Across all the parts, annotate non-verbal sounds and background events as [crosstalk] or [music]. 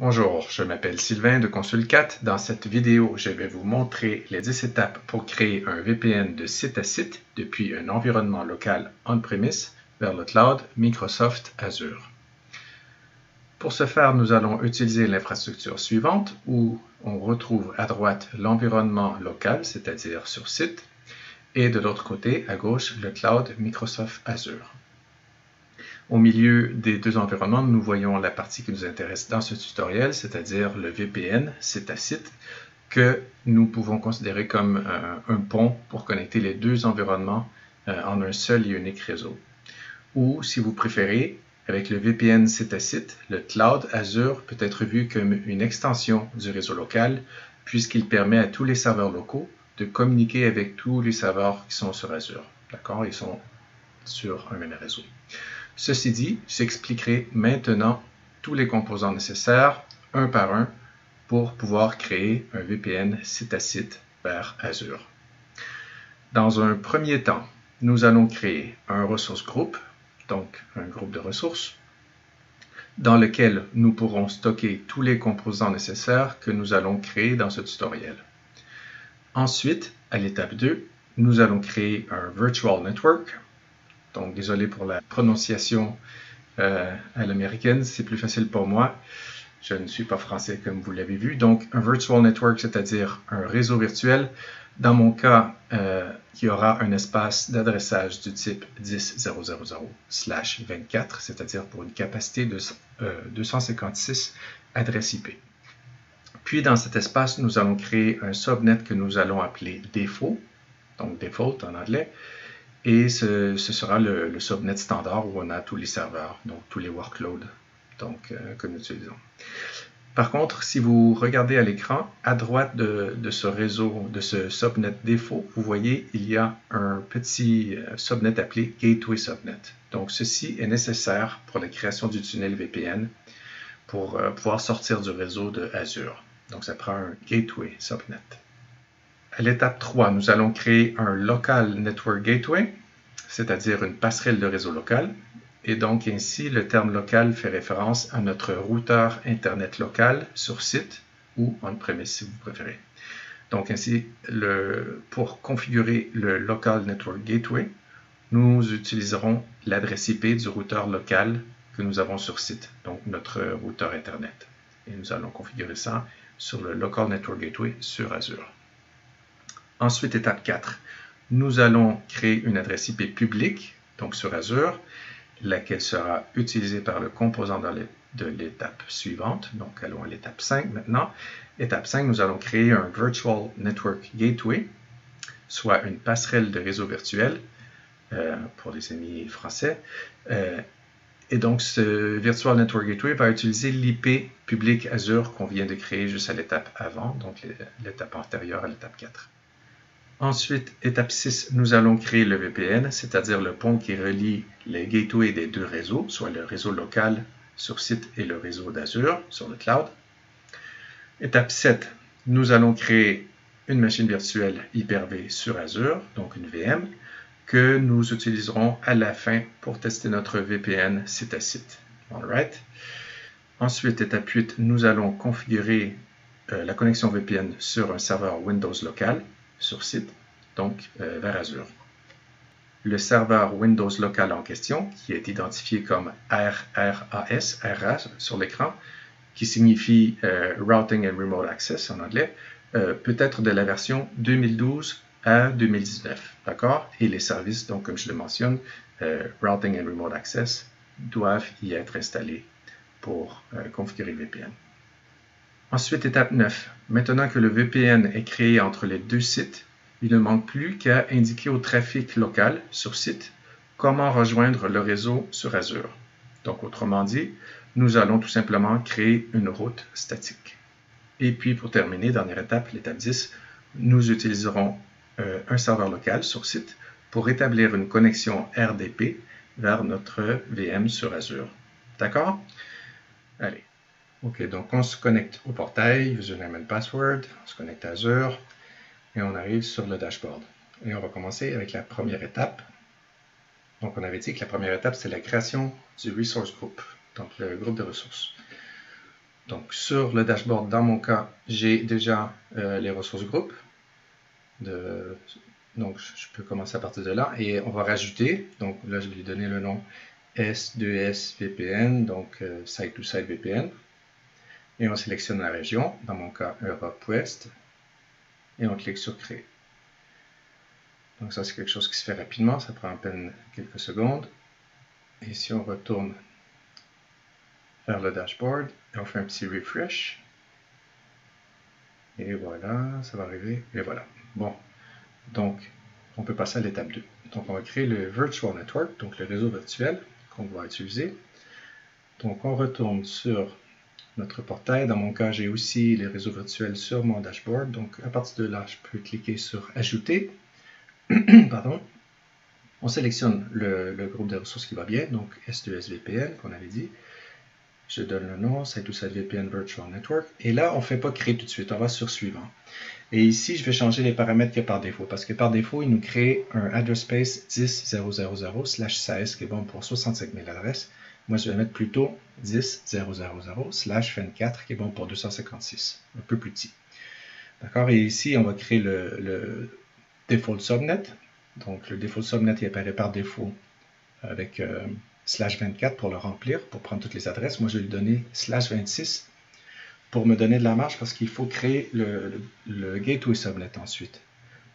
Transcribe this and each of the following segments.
Bonjour, je m'appelle Sylvain de Consul4. Dans cette vidéo, je vais vous montrer les 10 étapes pour créer un VPN de site à site depuis un environnement local on-premise vers le cloud Microsoft Azure. Pour ce faire, nous allons utiliser l'infrastructure suivante où on retrouve à droite l'environnement local, c'est-à-dire sur site, et de l'autre côté, à gauche, le cloud Microsoft Azure. Au milieu des deux environnements, nous voyons la partie qui nous intéresse dans ce tutoriel, c'est-à-dire le VPN, site, que nous pouvons considérer comme euh, un pont pour connecter les deux environnements euh, en un seul et unique réseau. Ou, si vous préférez, avec le VPN site, le cloud Azure peut être vu comme une extension du réseau local, puisqu'il permet à tous les serveurs locaux de communiquer avec tous les serveurs qui sont sur Azure. D'accord? Ils sont sur un même réseau. Ceci dit, j'expliquerai maintenant tous les composants nécessaires, un par un, pour pouvoir créer un VPN site à site vers Azure. Dans un premier temps, nous allons créer un ressource group, donc un groupe de ressources, dans lequel nous pourrons stocker tous les composants nécessaires que nous allons créer dans ce tutoriel. Ensuite, à l'étape 2, nous allons créer un Virtual Network, donc, désolé pour la prononciation euh, à l'américaine, c'est plus facile pour moi. Je ne suis pas français comme vous l'avez vu. Donc, un virtual network, c'est-à-dire un réseau virtuel. Dans mon cas, euh, il y aura un espace d'adressage du type 10.0.0/24, c'est-à-dire pour une capacité de 256 euh, adresses IP. Puis, dans cet espace, nous allons créer un subnet que nous allons appeler défaut, donc default en anglais, et ce, sera le, subnet standard où on a tous les serveurs, donc tous les workloads donc, euh, que nous utilisons. Par contre, si vous regardez à l'écran, à droite de, ce réseau, de ce subnet défaut, vous voyez, il y a un petit euh, subnet appelé Gateway Subnet. Donc, ceci est nécessaire pour la création du tunnel VPN pour euh, pouvoir sortir du réseau de Azure. Donc, ça prend un Gateway Subnet. À l'étape 3, nous allons créer un Local Network Gateway, c'est-à-dire une passerelle de réseau local. Et donc ainsi, le terme local fait référence à notre routeur Internet local sur site ou on-premise si vous préférez. Donc ainsi, pour configurer le Local Network Gateway, nous utiliserons l'adresse IP du routeur local que nous avons sur site, donc notre routeur Internet. Et nous allons configurer ça sur le Local Network Gateway sur Azure. Ensuite, étape 4. Nous allons créer une adresse IP publique, donc sur Azure, laquelle sera utilisée par le composant de l'étape suivante. Donc, allons à l'étape 5 maintenant. Étape 5, nous allons créer un Virtual Network Gateway, soit une passerelle de réseau virtuel euh, pour les amis français. Euh, et donc, ce Virtual Network Gateway va utiliser l'IP public Azure qu'on vient de créer juste à l'étape avant, donc l'étape antérieure à l'étape 4. Ensuite, étape 6, nous allons créer le VPN, c'est-à-dire le pont qui relie les gateways des deux réseaux, soit le réseau local sur site et le réseau d'Azure sur le cloud. Étape 7, nous allons créer une machine virtuelle Hyper-V sur Azure, donc une VM, que nous utiliserons à la fin pour tester notre VPN site à site. Ensuite, étape 8, nous allons configurer euh, la connexion VPN sur un serveur Windows local sur site, donc euh, vers Azure. Le serveur Windows local en question, qui est identifié comme RRAS, RAS sur l'écran, qui signifie euh, Routing and Remote Access en anglais, euh, peut être de la version 2012 à 2019. D'accord? Et les services, donc comme je le mentionne, Routing and Remote Access, doivent y être installés pour configurer le VPN. Ensuite, étape 9. Maintenant que le VPN est créé entre les deux sites, il ne manque plus qu'à indiquer au trafic local sur site comment rejoindre le réseau sur Azure. Donc, autrement dit, nous allons tout simplement créer une route statique. Et puis, pour terminer, dernière étape, l'étape 10, nous utiliserons euh, un serveur local sur site pour établir une connexion RDP vers notre VM sur Azure. D'accord? Allez. OK, donc on se connecte au portail, username and password, on se connecte à Azure et on arrive sur le dashboard. Et on va commencer avec la première étape. Donc on avait dit que la première étape, c'est la création du resource group, donc le groupe de ressources. Donc sur le dashboard, dans mon cas, j'ai déjà euh, les ressources groupes. donc je peux commencer à partir de là et on va rajouter. Donc là, je vais lui donner le nom S2S VPN, donc euh, Site-to-Site VPN. Et on sélectionne la région, dans mon cas Europe Ouest, et on clique sur Créer. Donc ça, c'est quelque chose qui se fait rapidement, ça prend à peine quelques secondes. Et si on retourne vers le dashboard, et on fait un petit refresh, et voilà, ça va arriver, et voilà. Bon, donc on peut passer à l'étape 2. Donc on va créer le Virtual Network, donc le réseau virtuel qu'on va utiliser. Donc on retourne sur notre portail. Dans mon cas, j'ai aussi les réseaux virtuels sur mon dashboard. Donc à partir de là, je peux cliquer sur Ajouter. [clears throat] Pardon. On sélectionne le, groupe de ressources qui va bien, donc S2S VPN qu'on avait dit. Je donne le nom, c'est tout ça VPN Virtual Network. Et là, on ne fait pas créer tout de suite, on va sur suivant. Et ici, je vais changer les paramètres qu'il y a par défaut, parce que par défaut, il nous crée un address space 10.000/16 qui est bon pour 65 000 adresses. Moi, je vais mettre plutôt 10.000/24 qui est bon pour 256, un peu plus petit. D'accord? Et ici, on va créer le, default subnet. Donc, le default subnet, il apparaît par défaut avec euh, slash 24 pour le remplir, pour prendre toutes les adresses. Moi, je vais lui donner slash 26 pour me donner de la marge parce qu'il faut créer le, gateway subnet ensuite.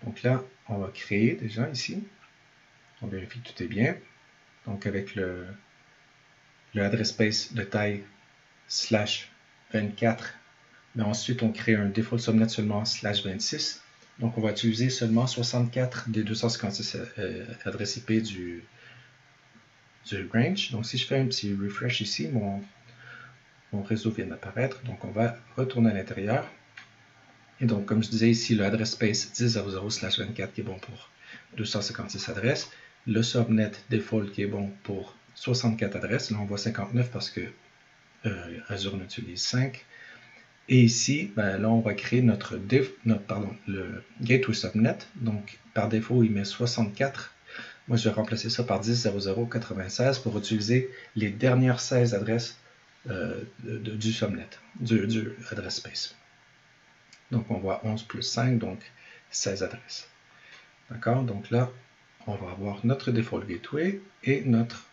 Donc là, on va créer déjà ici. On vérifie que tout est bien. Donc avec le, le space de taille slash 24, mais ensuite on crée un default subnet seulement slash 26. Donc on va utiliser seulement 64 des 256 euh, adresses IP du, du range. Donc si je fais un petit refresh ici, mon mon réseau vient d'apparaître. Donc, on va retourner à l'intérieur. Et donc, comme je disais ici, le adresse space 10.0.24 qui est bon pour 256 adresses. Le subnet default qui est bon pour 64 adresses. Là, on voit 59 parce que euh, Azure en utilise 5. Et ici, ben, là, on va créer notre, notre le gateway subnet. Donc, par défaut, il met 64. Moi, je vais remplacer ça par 10.0.0.96 pour utiliser les dernières 16 adresses euh, du subnet, du, du space. Donc on voit 11 plus 5, donc 16 adresses. D'accord? Donc là, on va avoir notre default gateway et notre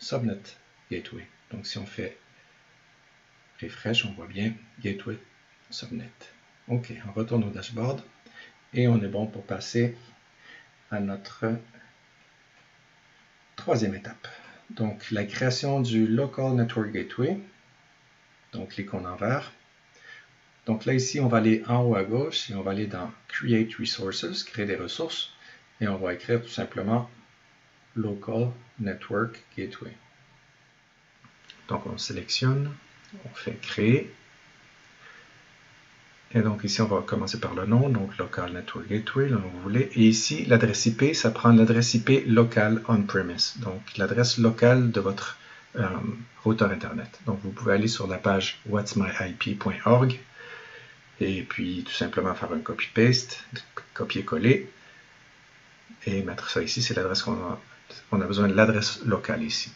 subnet gateway. Donc si on fait refresh, on voit bien gateway subnet. OK, on retourne au dashboard et on est bon pour passer à notre troisième étape. Donc la création du local network gateway donc l'icône en vert. Donc là, ici, on va aller en haut à gauche et on va aller dans Create Resources, créer des ressources, et on va écrire tout simplement Local Network Gateway. Donc on sélectionne, on fait créer, et donc ici, on va commencer par le nom, donc Local Network Gateway, là, vous voulez. Et ici, l'adresse IP, ça prend l'adresse IP locale on-premise, donc l'adresse locale de votre euh, routeur Internet. Donc, vous pouvez aller sur la page whatsmyip.org et puis tout simplement faire un copy-paste, copier-coller et mettre ça ici. C'est l'adresse qu'on a. On a besoin de l'adresse locale ici.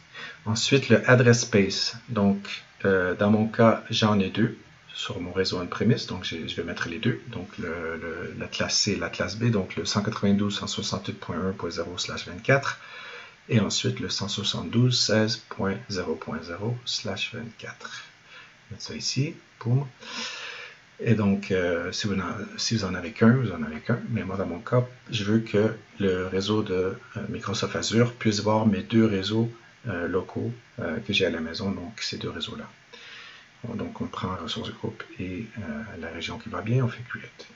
Ensuite, le address space. Donc, euh, dans mon cas, j'en ai deux sur mon réseau on-premise, donc je vais mettre les deux. Donc, la classe C et la classe B, donc le 192.168.1.0/24 et ensuite le 172 16.0.0 slash 24. Mettre ça ici, boum. Et donc, euh, si, vous en, avez qu'un, vous en avez qu'un. Mais moi, dans mon cas, je veux que le réseau de euh, Microsoft Azure puisse voir mes deux réseaux euh, locaux que j'ai à la maison, donc ces deux réseaux-là. donc, on prend la ressource groupe et la région qui va bien, on fait create.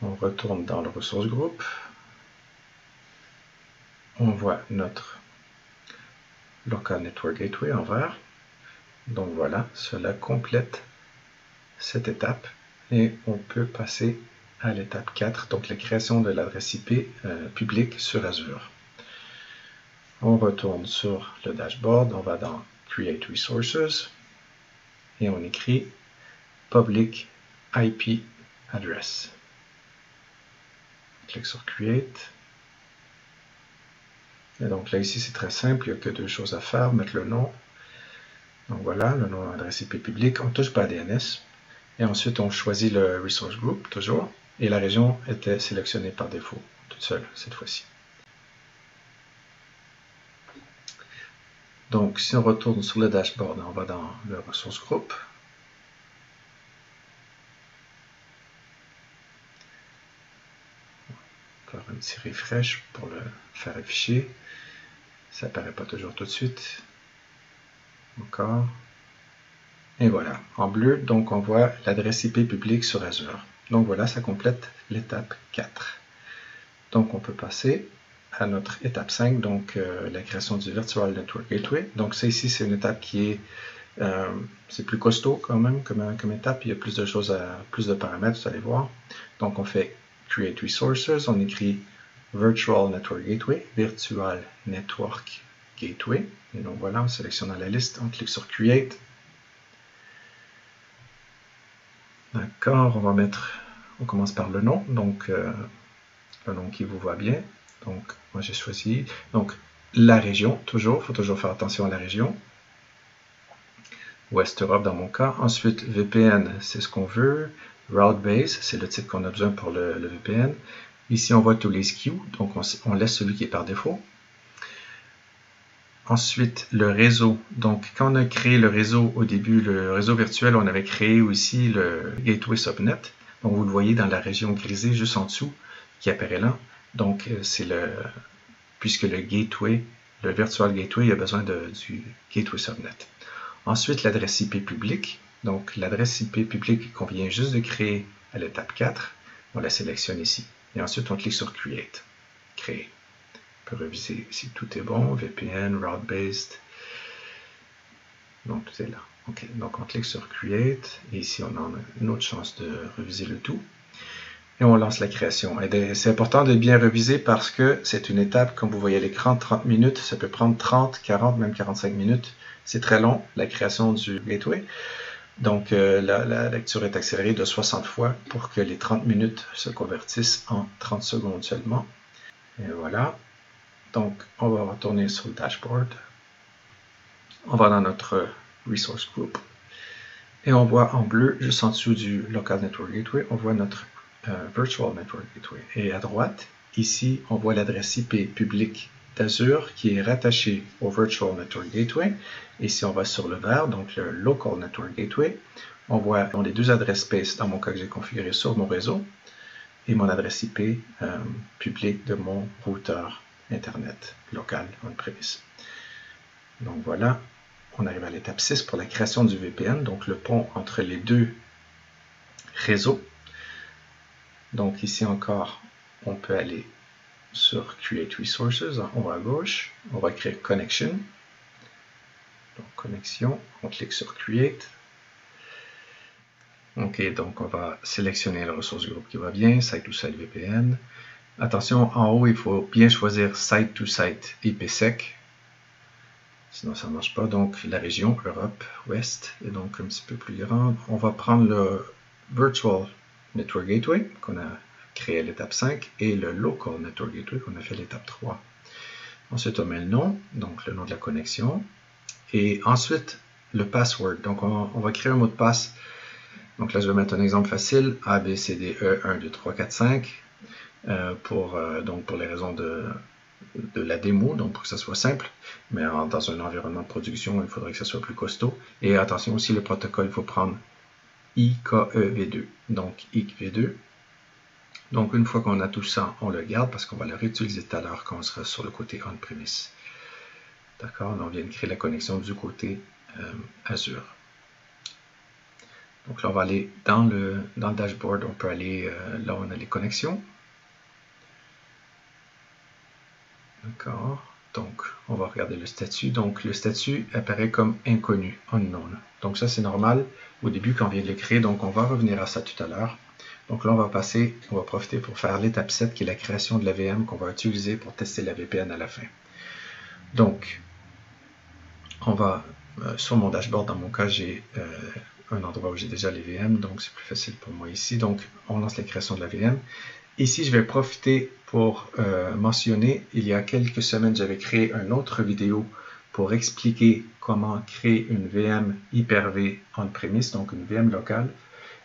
On retourne dans le ressource groupe on voit notre Local Network Gateway en vert. Donc voilà, cela complète cette étape et on peut passer à l'étape 4, donc la création de l'adresse IP euh, publique sur Azure. On retourne sur le dashboard, on va dans Create Resources et on écrit Public IP Address. On clique sur Create et donc là, ici, c'est très simple. Il n'y a que deux choses à faire. Mettre le nom Donc voilà, le nom adresse IP public. On touche pas à DNS. Et ensuite, on choisit le resource group, toujours. Et la région était sélectionnée par défaut, toute seule, cette fois-ci. Donc, si on retourne sur le dashboard, on va dans le ressource group. Encore un petit refresh pour le faire afficher. Ça apparaît pas toujours tout de suite. Encore. Et voilà, en bleu, donc on voit l'adresse IP publique sur Azure. Donc voilà, ça complète l'étape 4. Donc on peut passer à notre étape 5, donc euh, la création du Virtual Network Gateway. Donc ça ici, c'est une étape qui est euh, c'est plus costaud quand même comme, comme, étape. Il y a plus de choses, à, plus de paramètres, vous allez voir. Donc on fait Create Resources, on écrit Virtual Network Gateway, Virtual Network Gateway. Et donc voilà, on sélectionne la liste, on clique sur Create. D'accord, on va mettre, on commence par le nom, donc euh, le nom qui vous va bien. Donc moi j'ai choisi donc la région, toujours, il faut toujours faire attention à la région. West Europe dans mon cas. Ensuite, VPN, c'est ce qu'on veut. Route Base, c'est le type qu'on a besoin pour le, VPN. Ici, on voit tous les SKU, donc on, laisse celui qui est par défaut. Ensuite, le réseau. Donc, quand on a créé le réseau au début, le réseau virtuel, on avait créé aussi le Gateway Subnet. Donc, vous le voyez dans la région grisée juste en dessous qui apparaît là. Donc, euh, c'est le, puisque le gateway, le virtual gateway, il a besoin du gateway subnet. Ensuite, l'adresse IP publique. Donc, l'adresse IP publique qu'on vient juste de créer à l'étape 4, on la sélectionne ici. Et ensuite, on clique sur Create, créer. Reviser si tout est bon, VPN, route-based. Donc, tout est là. Donc on clique sur Create, et ici, on a une autre chance de reviser le tout et on lance la création. C'est important de bien reviser parce que c'est une étape, comme vous voyez à l'écran, 30 minutes, ça peut prendre 30, 40, même 45 minutes. C'est très long, la création du gateway. Donc, euh, la, lecture est accélérée de 60 fois pour que les 30 minutes se convertissent en 30 secondes seulement. Et voilà. Donc, on va retourner sur le dashboard. On va dans notre resource group. Et on voit en bleu, juste en dessous du local network gateway, on voit notre euh, Virtual Network Gateway. Et à droite, ici, on voit l'adresse IP publique d'Azure qui est rattachée au Virtual Network Gateway. Et si on va sur le vert, donc le Local Network Gateway, on voit les deux adresses space dans mon cas que j'ai configuré sur mon réseau et mon adresse IP euh, publique de mon routeur Internet local on-premise. Donc voilà, on arrive à l'étape 6 pour la création du VPN, donc le pont entre les deux réseaux. Donc ici encore, on peut aller sur Create Resources en haut à gauche. On va écrire Connection. Donc connexion, on clique sur Create. Ok, donc on va sélectionner la ressource groupe qui va bien, Site to Site VPN. Attention, en haut, il faut bien choisir Site to Site IPsec. Sinon, ça ne marche pas. Donc, la région Europe Ouest est donc un petit peu plus grande. On va prendre le Virtual Network Gateway qu'on a créé à l'étape 5 et le Local Network Gateway qu'on a fait à l'étape 3. Ensuite, on met le nom, donc le nom de la connexion. Et ensuite, le password. Donc, on, va créer un mot de passe. Donc là, je vais mettre un exemple facile. A, B, E, 1, 2, 3, 4, 5. Pour, euh, donc pour les raisons de, la démo, donc pour que ça soit simple. Mais dans un environnement de production, il faudrait que ça soit plus costaud. Et attention aussi, le protocole, il faut prendre IKEV2. Donc IKEV2. Donc une fois qu'on a tout ça, on le garde parce qu'on va le réutiliser tout à l'heure quand on sera sur le côté on-premise. D'accord? On vient de créer la connexion du côté euh, Azure. Donc là, on va aller dans le, dans le dashboard, on peut aller euh, là on a les connexions. D'accord donc, on va regarder le statut. Donc, le statut apparaît comme inconnu, unknown. Donc, ça, c'est normal au début quand on vient de le créer. Donc, on va revenir à ça tout à l'heure. Donc là, on va passer, on va profiter pour faire l'étape 7 qui est la création de la VM qu'on va utiliser pour tester la VPN à la fin. Donc, on va, euh, sur mon dashboard, dans mon cas, j'ai euh, un endroit où j'ai déjà les VM, donc c'est plus facile pour moi ici. Donc, on lance la création de la VM. Ici, je vais profiter pour euh, mentionner, il y a quelques semaines, j'avais créé une autre vidéo pour expliquer comment créer une VM Hyper-V on-premise, donc une VM locale,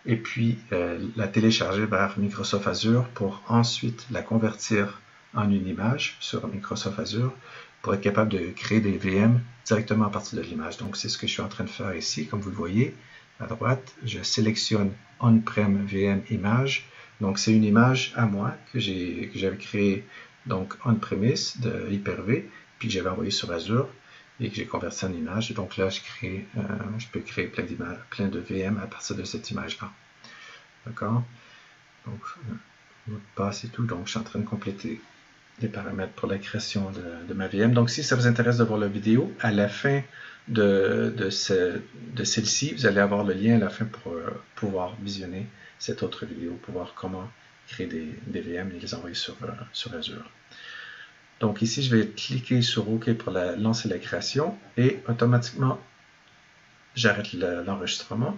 et puis euh, la télécharger vers Microsoft Azure pour ensuite la convertir en une image sur Microsoft Azure pour être capable de créer des VM directement à partir de l'image. Donc c'est ce que je suis en train de faire ici, comme vous le voyez. À droite, je sélectionne On-Prem VM Image. Donc c'est une image à moi que j'avais créée donc on-premise de Hyper-V, puis que j'avais envoyé sur Azure et que j'ai converti en image. Donc là, je, euh, peux créer plein, plein de VM à partir de cette image-là. D'accord? Donc, euh, mot de passe et tout. Donc, je suis en train de compléter les paramètres pour la création de, ma VM. Donc, si ça vous intéresse de voir la vidéo, à la fin de, celle-ci, vous allez avoir le lien à la fin pour euh, pouvoir visionner cette autre vidéo, pour voir comment créer des, VM et les envoyer sur, sur Azure. Donc ici, je vais cliquer sur OK pour lancer la création et automatiquement, j'arrête l'enregistrement.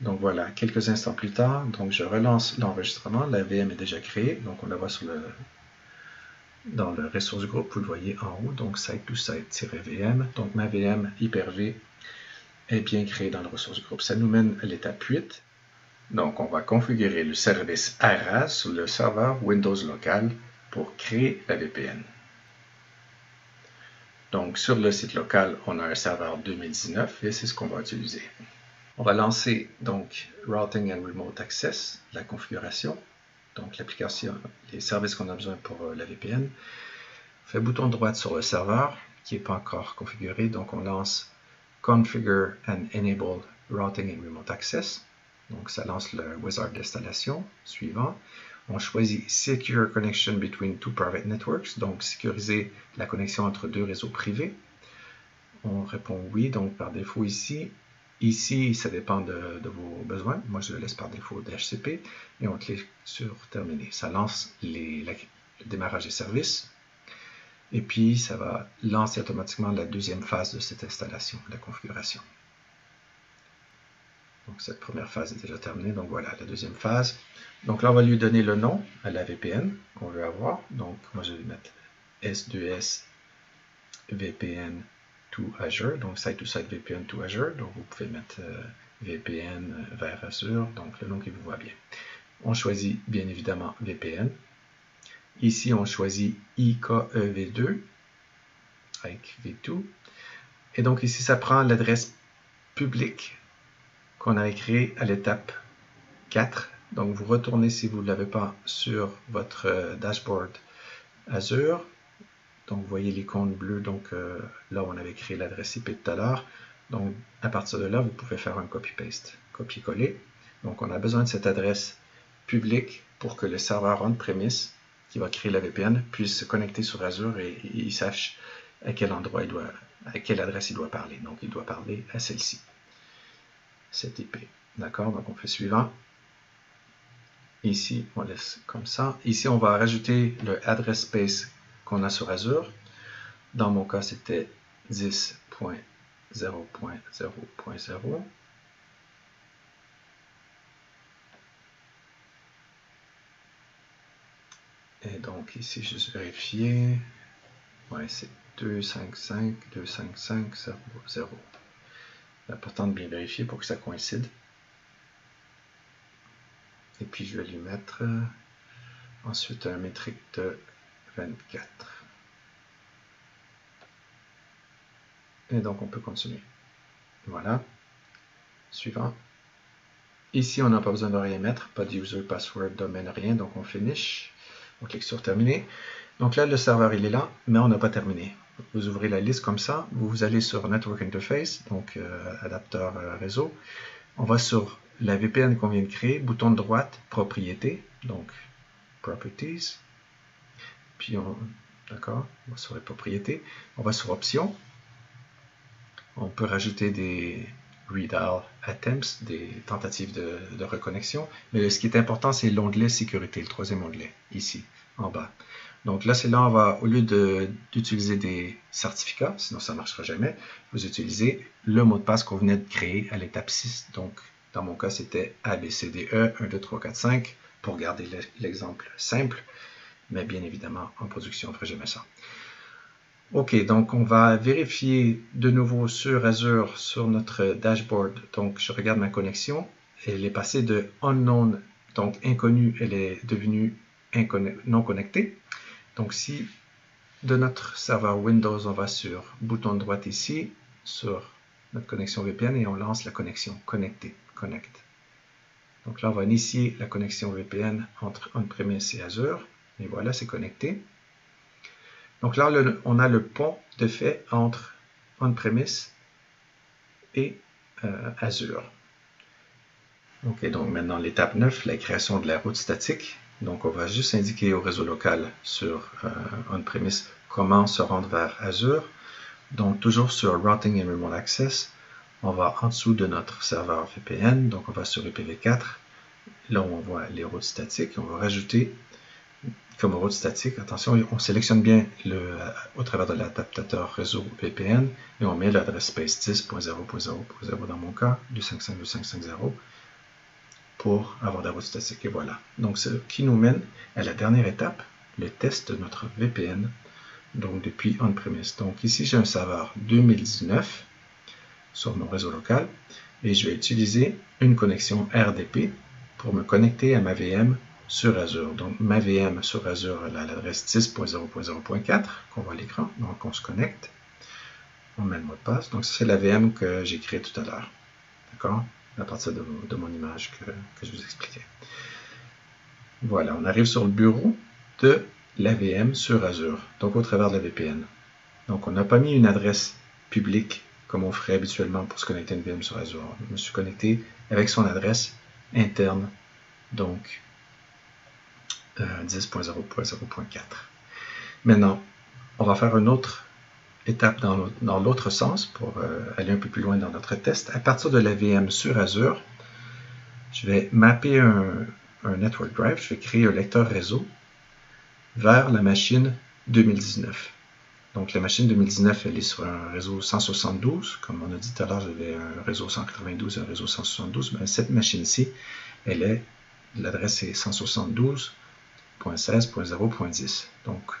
donc voilà, quelques instants plus tard, donc je relance l'enregistrement. La VM est déjà créée, donc on la voit sur le, dans le ressource groupe, vous le voyez en haut, donc site to site-vm. Donc ma VM Hyper-V est bien créée dans le ressource groupe. Ça nous mène à l'étape 8. Donc, on va configurer le service ARAS sur le serveur Windows local pour créer la VPN. Donc, sur le site local, on a un serveur 2019 et c'est ce qu'on va utiliser. On va lancer donc Routing and Remote Access, la configuration, donc l'application, les services qu'on a besoin pour euh, la VPN. On fait bouton droit sur le serveur qui n'est pas encore configuré, donc on lance Configure and Enable Routing and Remote Access. Donc, ça lance le wizard d'installation. Suivant. On choisit Secure Connection Between Two Private Networks, donc sécuriser la connexion entre deux réseaux privés. On répond oui, donc par défaut ici. Ici, ça dépend de, vos besoins. Moi, je le laisse par défaut DHCP et on clique sur Terminer. Ça lance le démarrage des services. Et puis, ça va lancer automatiquement la deuxième phase de cette installation, la configuration. Donc cette première phase est déjà terminée. Donc voilà, la deuxième phase. Donc là, on va lui donner le nom à la VPN qu'on veut avoir. Donc moi, je vais mettre S2S VPN to Azure. Donc site-to-site VPN to Azure. Donc vous pouvez mettre euh, VPN vers Azure. Donc le nom qui vous voit bien. On choisit bien évidemment VPN. Ici, on choisit IKEV2 avec V2. Et donc ici, ça prend l'adresse publique qu'on a écrit à l'étape 4. Donc, vous retournez si vous ne l'avez pas sur votre euh, dashboard Azure. Donc, vous voyez l'icône bleue, donc euh, là on avait créé l'adresse IP tout à l'heure. Donc, à partir de là, vous pouvez faire un copy-paste, copier-coller. Donc, on a besoin de cette adresse publique pour que le serveur on-premise qui va créer la VPN puisse se connecter sur Azure et, et il sache à quel endroit il doit, à quelle adresse il doit parler. Donc, il doit parler à celle-ci cette IP. D'accord? Donc on fait suivant. Ici, on laisse comme ça. Ici, on va rajouter le address space qu'on a sur Azure. Dans mon cas, c'était 10.0.0.0. Et donc ici, juste vérifier. Ouais, c'est 255, 255, 0. Important de bien vérifier pour que ça coïncide. Et puis je vais lui mettre euh, ensuite un métrique de 24. Et donc on peut continuer. Voilà. Suivant. Ici, on n'a pas besoin de rien mettre, pas de user, password, domaine, rien, donc on finish. On clique sur terminer. Donc là, le serveur, il est là, mais on n'a pas terminé vous ouvrez la liste comme ça, vous allez sur Network Interface, donc euh, adapteur euh, réseau. On va sur la VPN qu'on vient de créer, bouton de droite, propriété, donc Properties. Puis on, d'accord, on va sur les propriétés. On va sur Options. On peut rajouter des read-all attempts, des tentatives de, de reconnexion. Mais ce qui est important, c'est l'onglet sécurité, le troisième onglet, ici, en bas. Donc là, c'est là, on va, au lieu d'utiliser des certificats, sinon ça ne marchera jamais, vous utilisez le mot de passe qu'on venait de créer à l'étape 6. Donc, dans mon cas, c'était ABCDE 1, 2, 3, 4, 5 pour garder l'exemple simple. Mais bien évidemment, en production, ça. OK, donc on va vérifier de nouveau sur Azure, sur notre dashboard. Donc je regarde ma connexion. Elle est passée de unknown, donc inconnu, elle est devenue non connectée. Donc si de notre serveur Windows, on va sur bouton droit ici, sur notre connexion VPN et on lance la connexion connectée, connect. Donc là, on va initier la connexion VPN entre on-premise et Azure. Et voilà, c'est connecté. Donc là, on a le pont de fait entre on-premise et euh, Azure. Ok, donc maintenant l'étape 9, la création de la route statique. Donc on va juste indiquer au réseau local sur euh, on-premise comment se rendre vers Azure. Donc toujours sur Routing and Remote Access, on va en dessous de notre serveur VPN, donc on va sur IPv4. Là on voit les routes statiques, on va rajouter comme route statique, attention, on sélectionne bien le, au travers de l'adaptateur réseau VPN et on met l'adresse space 10.0.0.0 dans mon cas, 255.255.0 pour avoir la route statique. Et voilà. Donc, ce qui nous mène à la dernière étape, le test de notre VPN, donc depuis on-premise. Donc ici, j'ai un serveur 2019 sur mon réseau local et je vais utiliser une connexion RDP pour me connecter à ma VM sur Azure. Donc, ma VM sur Azure, elle a l'adresse 10.0.0.4 qu'on voit à l'écran. Donc, on se connecte. On met le mot de passe. Donc, c'est la VM que j'ai créée tout à l'heure. D'accord? À partir de, mon image que, je vous expliquais. Voilà, on arrive sur le bureau de la VM sur Azure, donc au travers de la VPN. Donc, on n'a pas mis une adresse publique comme on ferait habituellement pour se connecter à une VM sur Azure. Je me suis connecté avec son adresse interne, donc 10.0.0.4. Maintenant, on va faire une autre étape dans l'autre sens pour euh, aller un peu plus loin dans notre test. À partir de la VM sur Azure, je vais mapper un, un network drive, je vais créer un lecteur réseau vers la machine 2019. Donc la machine 2019, elle est sur un réseau 172. Comme on a dit tout à l'heure, j'avais un réseau 192 et un réseau 172. Mais cette machine-ci, elle est, l'adresse est 172 .16.0.10. Donc,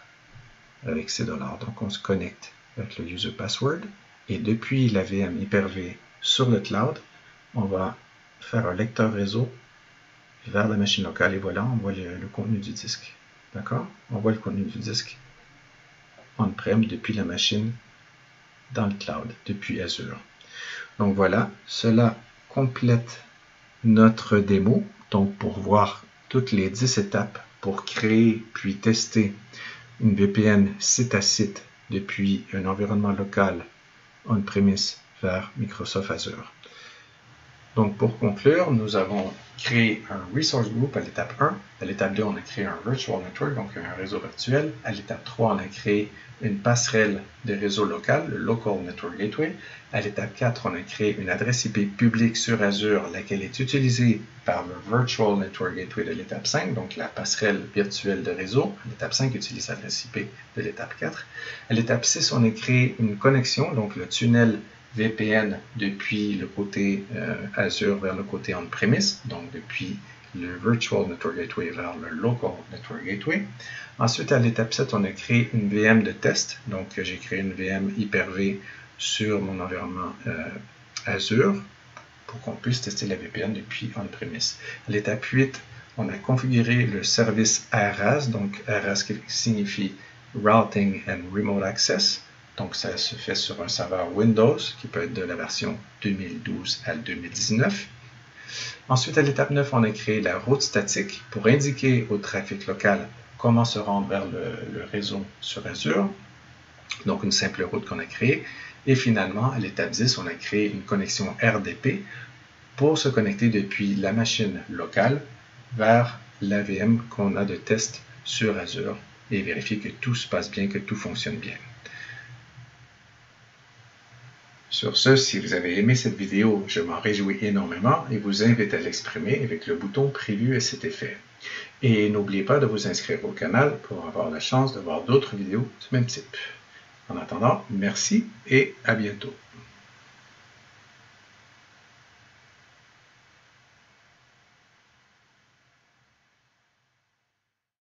avec ces dollars. Donc, on se connecte avec le user password. Et depuis la VM Hyper-V sur le cloud, on va faire un lecteur réseau vers la machine locale. Et voilà, on voit le, contenu du disque. D'accord? On voit le contenu du disque on-prem depuis la machine dans le cloud, depuis Azure. Donc voilà, cela complète notre démo. Donc pour voir toutes les 10 étapes pour créer puis tester une VPN site à site depuis un environnement local on-premise vers Microsoft Azure. Donc pour conclure, nous avons créé un resource group à l'étape 1. À l'étape 2, on a créé un virtual network, donc un réseau virtuel. À l'étape 3, on a créé une passerelle de réseau local, le Local Network Gateway. À l'étape 4, on a créé une adresse IP publique sur Azure, laquelle est utilisée par le Virtual Network Gateway de l'étape 5, donc la passerelle virtuelle de réseau. L'étape 5 utilise l'adresse IP de l'étape 4. À l'étape 6, on a créé une connexion, donc le tunnel VPN depuis le côté euh, Azure vers le côté on-premise, donc depuis le Virtual Network Gateway vers le Local Network Gateway. Ensuite, à l'étape 7, on a créé une VM de test. Donc, j'ai créé une VM Hyper-V sur mon environnement euh, Azure pour qu'on puisse tester la VPN depuis on-premise. À l'étape 8, on a configuré le service RAS, donc RAS qui signifie Routing and Remote Access. Donc, ça se fait sur un serveur Windows qui peut être de la version 2012 à 2019. Ensuite, à l'étape 9, on a créé la route statique pour indiquer au trafic local comment se rendre vers le, réseau sur Azure. Donc, une simple route qu'on a créée. Et finalement, à l'étape 10, on a créé une connexion RDP pour se connecter depuis la machine locale vers l'AVM qu'on a de test sur Azure et vérifier que tout se passe bien, que tout fonctionne bien. Sur ce, si vous avez aimé cette vidéo, je m'en réjouis énormément et vous invite à l'exprimer avec le bouton prévu à cet effet. Et n'oubliez pas de vous inscrire au canal pour avoir la chance de voir d'autres vidéos du même type. En attendant, merci et à bientôt.